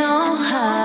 know how.